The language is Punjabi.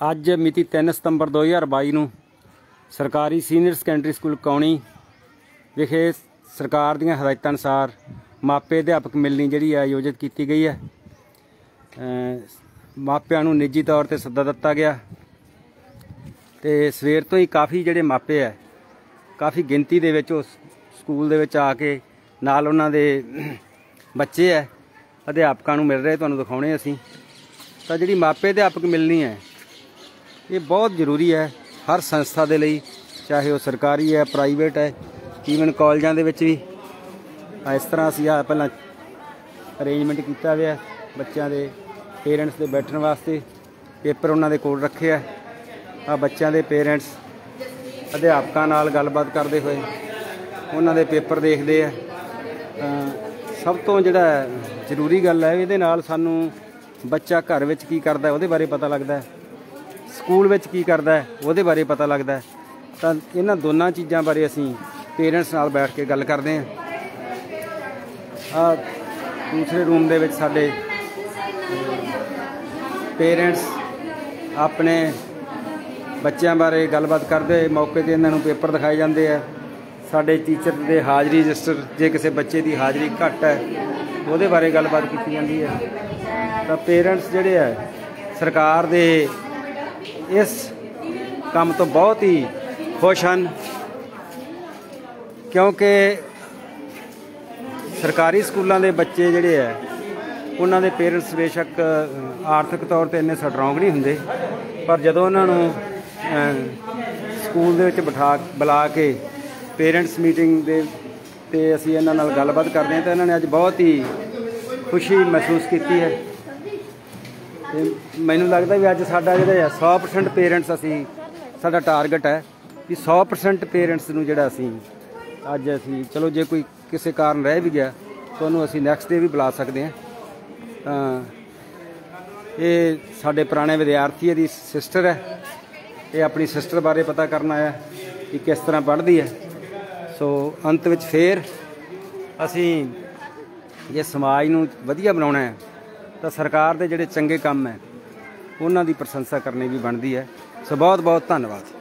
ਅੱਜ ਮਿਤੀ 3 ਸਤੰਬਰ 2022 ਨੂੰ ਸਰਕਾਰੀ ਸੀਨੀਅਰ ਸੈਕੰਡਰੀ ਸਕੂਲ ਕੌਣੀ ਵਿਖੇ ਸਰਕਾਰ ਦੀਆਂ ਹਦਾਇਤਾਂ ਅਨੁਸਾਰ ਮਾਪੇ ਅਧਿਆਪਕ ਮਿਲਣੀ ਜਿਹੜੀ ਹੈ ਆਯੋਜਿਤ ਕੀਤੀ ਗਈ ਹੈ। ਮਾਪਿਆਂ ਨੂੰ ਨਿੱਜੀ ਤੌਰ ਤੇ ਸੱਦਾ ਦਿੱਤਾ ਗਿਆ। ਤੇ ਸਵੇਰ ਤੋਂ ਹੀ ਕਾਫੀ ਜਿਹੜੇ ਮਾਪੇ ਹੈ, ਕਾਫੀ ਗਿਣਤੀ ਦੇ ਵਿੱਚ ਉਸ ਸਕੂਲ ਦੇ ਵਿੱਚ ਆ ਕੇ ਨਾਲ ਉਹਨਾਂ ਦੇ ਬੱਚੇ ਹੈ, ਅਧਿਆਪਕਾਂ ਨੂੰ ਮਿਲ ਰਹੇ ਤੁਹਾਨੂੰ ਦਿਖਾਉਣੇ ਅਸੀਂ। ਤਾਂ ਜਿਹੜੀ ਮਾਪੇ ਅਧਿਆਪਕ ਮਿਲਣੀ ਹੈ ਇਹ ਬਹੁਤ ਜ਼ਰੂਰੀ ਹੈ ਹਰ ਸੰਸਥਾ ਦੇ ਲਈ, ਚਾਹੇ ਉਹ ਸਰਕਾਰੀ ਹੈ, ਪ੍ਰਾਈਵੇਟ ਹੈ ਈਵਨ ਕਾਲਜਾਂ ਦੇ ਵਿੱਚ ਵੀ। ਇਸ ਤਰ੍ਹਾਂ ਅਸੀਂ ਆ ਪਹਿਲਾਂ ਅਰੇਂਜਮੈਂਟ ਕੀਤਾ ਹੋਇਆ ਬੱਚਿਆਂ ਦੇ ਪੇਰੈਂਟਸ ਦੇ ਬੈਠਣ ਵਾਸਤੇ। ਪੇਪਰ ਉਹਨਾਂ ਦੇ ਕੋਲ ਰੱਖੇ ਆ। ਆ ਬੱਚਿਆਂ ਦੇ ਪੇਰੈਂਟਸ ਅਧਿਆਪਕਾਂ ਨਾਲ ਗੱਲਬਾਤ ਕਰਦੇ ਹੋਏ ਉਹਨਾਂ ਦੇ ਪੇਪਰ ਦੇਖਦੇ ਆ। ਸਭ ਤੋਂ ਜਿਹੜਾ ਜ਼ਰੂਰੀ ਗੱਲ ਹੈ, ਇਹਦੇ ਨਾਲ ਸਾਨੂੰ ਬੱਚਾ ਘਰ ਵਿੱਚ ਕੀ ਕਰਦਾ ਉਹਦੇ ਬਾਰੇ ਪਤਾ ਲੱਗਦਾ ਸਕੂਲ ਵਿੱਚ ਕੀ ਕਰਦਾ ਹੈ, ਉਹਦੇ ਬਾਰੇ ਪਤਾ ਲੱਗਦਾ ਤਾਂ ਇਹਨਾਂ ਦੋਨਾਂ ਚੀਜ਼ਾਂ ਬਾਰੇ ਅਸੀਂ ਪੇਰੈਂਟਸ ਨਾਲ ਬੈਠ ਕੇ ਗੱਲ ਕਰਦੇ ਹਾਂ। ਆ ਦੂਸਰੇ ਰੂਮ ਦੇ ਵਿੱਚ ਸਾਡੇ ਪੇਰੈਂਟਸ ਆਪਣੇ ਬੱਚਿਆਂ ਬਾਰੇ ਗੱਲਬਾਤ ਕਰਦੇ ਹੋਏ ਮੌਕੇ ਤੇ ਇਹਨਾਂ ਨੂੰ ਪੇਪਰ ਦਿਖਾਏ ਜਾਂਦੇ ਆ। ਸਾਡੇ ਟੀਚਰ ਦੇ ਹਾਜ਼ਰੀ ਰਜਿਸਟਰ, ਜੇ ਕਿਸੇ ਬੱਚੇ ਦੀ ਹਾਜ਼ਰੀ ਘੱਟ ਹੈ, ਉਹਦੇ ਬਾਰੇ ਗੱਲਬਾਤ ਕੀਤੀ ਜਾਂਦੀ ਹੈ। ਤਾਂ ਪੇਰੈਂਟਸ ਜਿਹੜੇ ਆ ਸਰਕਾਰ ਦੇ ਇਸ ਕੰਮ ਤੋਂ ਬਹੁਤ ਹੀ ਖੁਸ਼ ਹਨ, ਕਿਉਂਕਿ ਸਰਕਾਰੀ ਸਕੂਲਾਂ ਦੇ ਬੱਚੇ ਜਿਹੜੇ ਆ ਉਹਨਾਂ ਦੇ ਪੇਰੈਂਟਸ ਬੇਸ਼ੱਕ ਆਰਥਿਕ ਤੌਰ ਤੇ ਇੰਨੇ ਸਟਰੋਂਗ ਨਹੀਂ ਹੁੰਦੇ, ਪਰ ਜਦੋਂ ਉਹਨਾਂ ਨੂੰ ਸਕੂਲ ਦੇ ਵਿੱਚ ਬਿਠਾ, ਬੁਲਾ ਕੇ ਪੇਰੈਂਟਸ ਮੀਟਿੰਗ ਦੇ, ਤੇ ਅਸੀਂ ਇਹਨਾਂ ਨਾਲ ਗੱਲਬਾਤ ਕਰਦੇ ਹਾਂ, ਤਾਂ ਇਹਨਾਂ ਨੇ ਅੱਜ ਬਹੁਤ ਹੀ ਖੁਸ਼ੀ ਮਹਿਸੂਸ ਕੀਤੀ ਹੈ। ਤੇ ਮੈਨੂੰ ਲੱਗਦਾ ਵੀ ਅੱਜ ਸਾਡਾ ਜਿਹੜਾ ਹੈ 100% ਪੇਰੈਂਟਸ ਅਸੀਂ, ਸਾਡਾ ਟਾਰਗੇਟ ਹੈ ਕਿ 100% ਪੇਰੈਂਟਸ ਨੂੰ ਜਿਹੜਾ ਅਸੀਂ, ਅੱਜ ਅਸੀਂ, ਚਲੋ ਜੇ ਕੋਈ ਕਿਸੇ ਕਾਰਨ ਰਹਿ ਵੀ ਗਿਆ, ਤਾਂ ਉਹਨੂੰ ਅਸੀਂ ਨੈਕਸਟ ਡੇ ਵੀ ਬੁਲਾ ਸਕਦੇ ਹਾਂ। ਤਾਂ ਇਹ ਸਾਡੇ ਪੁਰਾਣੇ ਵਿਦਿਆਰਥੀ ਦੀ ਸਿਸਟਰ ਹੈ। ਇਹ ਆਪਣੀ ਸਿਸਟਰ ਬਾਰੇ ਪਤਾ ਕਰਨ ਆਇਆ ਕਿ ਕਿਸ ਤਰ੍ਹਾਂ ਪੜ੍ਹਦੀ ਹੈ। ਸੋ ਅੰਤ ਵਿੱਚ ਫੇਰ ਅਸੀਂ ਜੇ ਸਮਾਜ ਨੂੰ ਵਧੀਆ ਬਣਾਉਣਾ ਹੈ। ਤਾਂ ਸਰਕਾਰ ਦੇ ਜਿਹੜੇ ਚੰਗੇ ਕੰਮ ਹੈ, ਉਹਨਾਂ ਦੀ ਪ੍ਰਸ਼ੰਸਾ ਕਰਨੀ ਵੀ ਬਣਦੀ ਹੈ। ਸੋ ਬਹੁਤ ਬਹੁਤ ਧੰਨਵਾਦ।